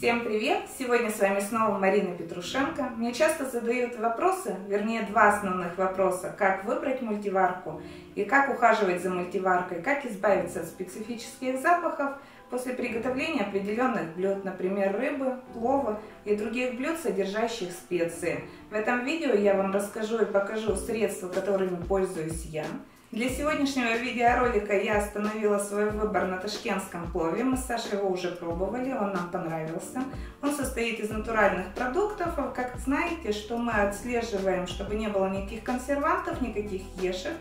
Всем привет! Сегодня с вами снова Марина Петрушенко. Мне часто задают вопросы, вернее два основных вопроса. Как выбрать мультиварку и как ухаживать за мультиваркой, как избавиться от специфических запахов после приготовления определенных блюд, например, рыбы, плова и других блюд, содержащих специи. В этом видео я вам расскажу и покажу средства, которыми пользуюсь я. Для сегодняшнего видеоролика я остановила свой выбор на ташкентском плове. Мы с Сашей его уже пробовали, он нам понравился. Он состоит из натуральных продуктов. А как знаете, что мы отслеживаем, чтобы не было никаких консервантов, никаких ешек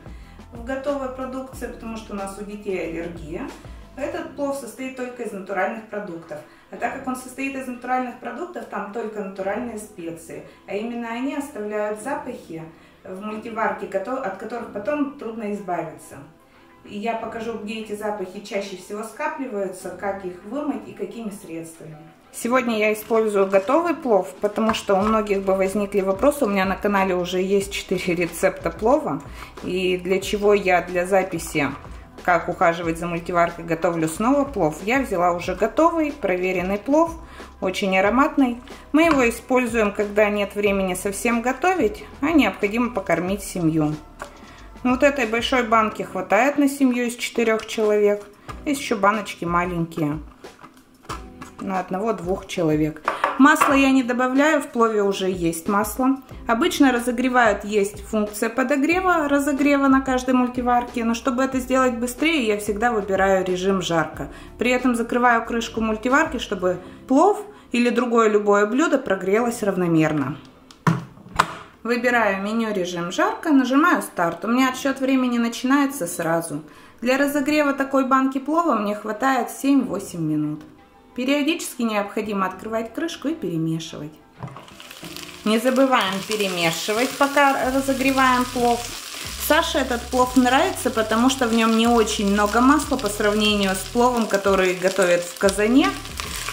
в готовой продукции, потому что у нас у детей аллергия. Этот плов состоит только из натуральных продуктов. А так как он состоит из натуральных продуктов, там только натуральные специи. А именно они оставляют запахи, в мультиварке, от которых потом трудно избавиться. Я покажу, где эти запахи чаще всего скапливаются, как их вымыть и какими средствами. Сегодня я использую готовый плов, потому что у многих бы возникли вопросы. У меня на канале уже есть 4 рецепта плова. И для чего я для записи, как ухаживать за мультиваркой, готовлю снова плов. Я взяла уже готовый, проверенный плов – очень ароматный. Мы его используем, когда нет времени совсем готовить, а необходимо покормить семью. Вот этой большой банки хватает на семью из четырех человек. Есть еще баночки маленькие на одного-двух человек. Масло я не добавляю, в плове уже есть масло. Обычно разогревают, есть функция подогрева, разогрева на каждой мультиварке, но чтобы это сделать быстрее, я всегда выбираю режим жарко. При этом закрываю крышку мультиварки, чтобы плов или другое любое блюдо прогрелось равномерно. Выбираю меню режим жарко, нажимаю старт. У меня отсчет времени начинается сразу. Для разогрева такой банки плова мне хватает 7-8 минут. Периодически необходимо открывать крышку и перемешивать. Не забываем перемешивать, пока разогреваем плов. Саше этот плов нравится, потому что в нем не очень много масла по сравнению с пловом, который готовят в казане.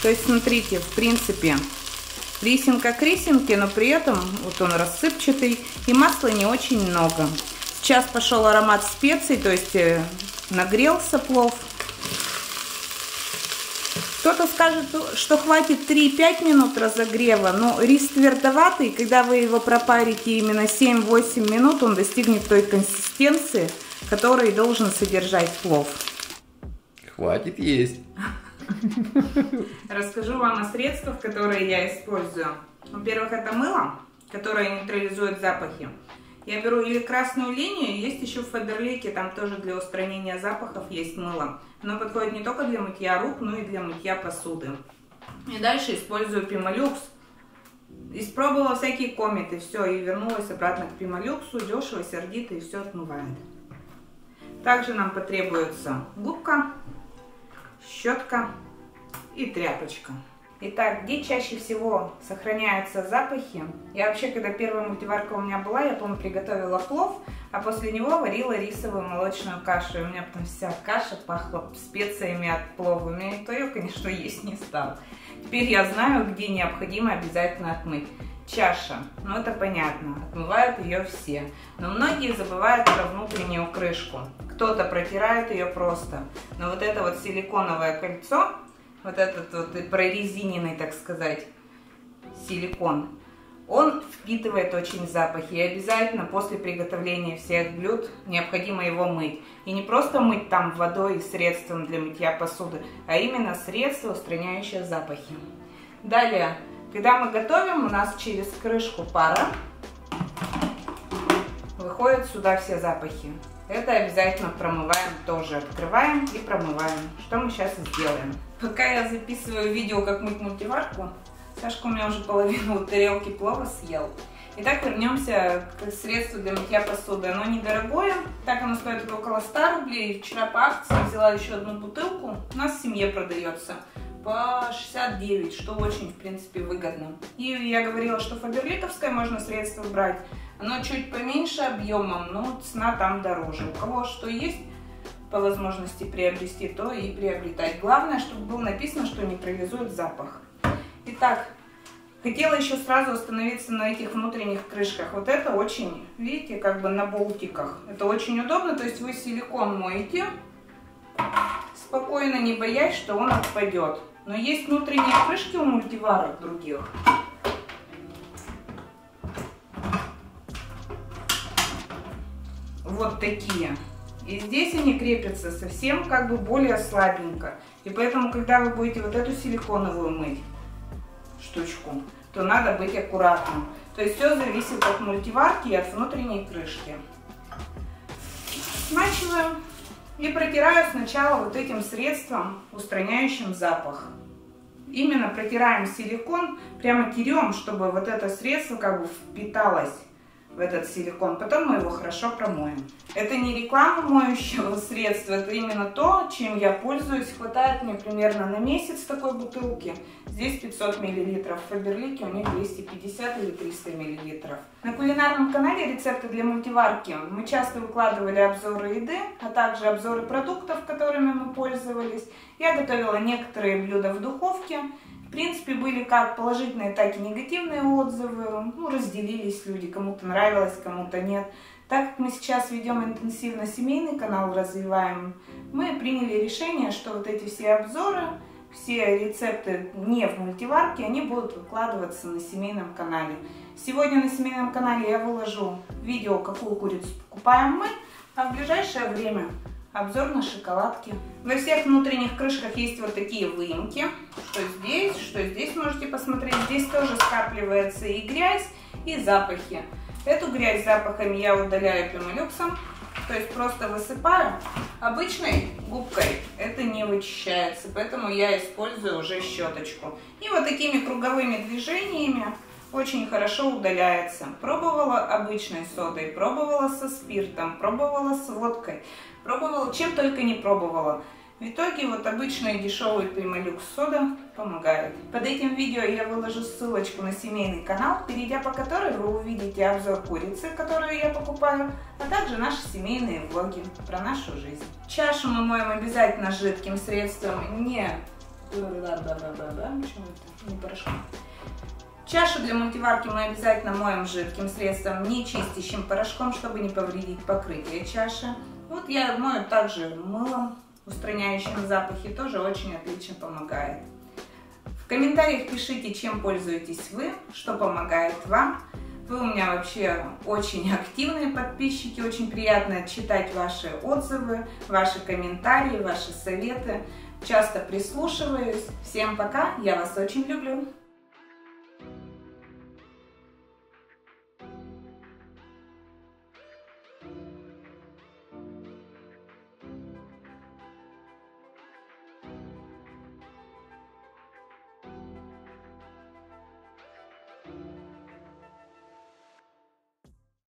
То есть, смотрите, в принципе, рисинка к рисинке, но при этом вот он рассыпчатый и масла не очень много. Сейчас пошел аромат специй, то есть э, нагрелся плов. Кто-то скажет, что хватит 3-5 минут разогрева, но рис твердоватый, когда вы его пропарите именно 7-8 минут, он достигнет той консистенции, которой должен содержать плов. Хватит есть. Расскажу вам о средствах, которые я использую. Во-первых, это мыло, которое нейтрализует запахи. Я беру или красную линию, есть еще в Фаберлике, там тоже для устранения запахов есть мыло. Оно подходит не только для мытья рук, но и для мытья посуды. И дальше использую Пималюкс. Испробовала всякие кометы, все, и вернулась обратно к Пималюксу, дешево, сердито, и все отмывает. Также нам потребуется губка, щетка и тряпочка. Итак, где чаще всего сохраняются запахи? Я вообще, когда первая мультиварка у меня была, я, помню, приготовила плов, а после него варила рисовую молочную кашу. И у меня потом вся каша пахла специями от плова. У меня никто ее, конечно, есть не стал. Теперь я знаю, где необходимо обязательно отмыть. Чаша, ну это понятно, отмывают ее все. Но многие забывают про внутреннюю крышку. Кто-то протирает ее просто. Но вот это вот силиконовое кольцо, вот этот вот прорезиненный, так сказать, силикон, он впитывает очень запахи. И обязательно после приготовления всех блюд необходимо его мыть. И не просто мыть там водой и средством для мытья посуды, а именно средство, устраняющее запахи. Далее, когда мы готовим, у нас через крышку пара выходят сюда все запахи. Это обязательно промываем тоже. Открываем и промываем. Что мы сейчас сделаем? Пока я записываю видео, как мыть мультиварку, Сашка у меня уже половину тарелки плова съел. Итак, вернемся к средству для мытья посуды. Оно недорогое, так оно стоит около 100 рублей. Вчера по акции взяла еще одну бутылку. У нас в семье продается по 69, что очень, в принципе, выгодно. И я говорила, что фаберликовское можно средство брать. Оно чуть поменьше объемом, но цена там дороже. У кого что есть, по возможности приобрести, то и приобретать. Главное, чтобы было написано, что нейтрализует запах. Итак, хотела еще сразу остановиться на этих внутренних крышках. Вот это очень, видите, как бы на болтиках. Это очень удобно, то есть вы силикон моете, спокойно, не боясь, что он отпадет. Но есть внутренние крышки у мультиварок других. Вот такие. И здесь они крепятся совсем как бы более слабенько. И поэтому, когда вы будете вот эту силиконовую мыть штучку, то надо быть аккуратным. То есть все зависит от мультиварки и от внутренней крышки. Смачиваю и протираю сначала вот этим средством, устраняющим запах. Именно протираем силикон, прямо терем, чтобы вот это средство как бы впиталось в этот силикон. Потом мы его хорошо промоем. Это не реклама моющего средства, это именно то, чем я пользуюсь. Хватает мне примерно на месяц такой бутылки. Здесь 500 мл, в Фаберлике у них 250 или 300 мл. На кулинарном канале рецепты для мультиварки мы часто выкладывали обзоры еды, а также обзоры продуктов, которыми мы пользовались. Я готовила некоторые блюда в духовке. Принципе, были как положительные, так и негативные отзывы. Ну, разделились люди, кому-то нравилось, кому-то нет. Так как мы сейчас ведем интенсивно семейный канал, развиваем, мы приняли решение, что вот эти все обзоры, все рецепты не в мультиварке, они будут выкладываться на семейном канале. Сегодня на семейном канале я выложу видео, какую курицу покупаем мы, а в ближайшее время Обзор на шоколадки. Во всех внутренних крышках есть вот такие выемки. Что здесь, что здесь можете посмотреть. Здесь тоже скапливается и грязь, и запахи. Эту грязь запахами я удаляю пемолюксом. То есть просто высыпаю. Обычной губкой это не вычищается, поэтому я использую уже щеточку. И вот такими круговыми движениями очень хорошо удаляется. Пробовала обычной содой, пробовала со спиртом, пробовала с водкой, пробовала чем только не пробовала. В итоге вот обычный дешевый Прималюкс сода помогает. Под этим видео я выложу ссылочку на семейный канал, перейдя по которой вы увидите обзор курицы, которую я покупаю, а также наши семейные влоги про нашу жизнь. Чашу мы моем обязательно жидким средством, не... Почему это? Не порошком. Чашу для мультиварки мы обязательно моем жидким средством, не чистящим порошком, чтобы не повредить покрытие чаши. Вот я мою также мылом, устраняющим запахи, тоже очень отлично помогает. В комментариях пишите, чем пользуетесь вы, что помогает вам. Вы у меня вообще очень активные подписчики, очень приятно читать ваши отзывы, ваши комментарии, ваши советы. Часто прислушиваюсь. Всем пока, я вас очень люблю.